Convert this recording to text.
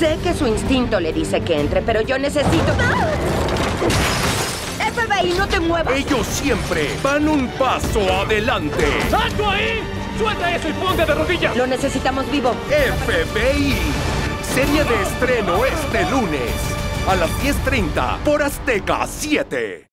Sé que su instinto le dice que entre, pero yo necesito... ¡Ah! FBI, no te muevas. Ellos siempre van un paso adelante. ¡Alto ahí! ¡Suelta eso y ponte de rodillas! Lo necesitamos vivo. FBI. Serie de estreno este lunes a las 10.30 por Azteca 7.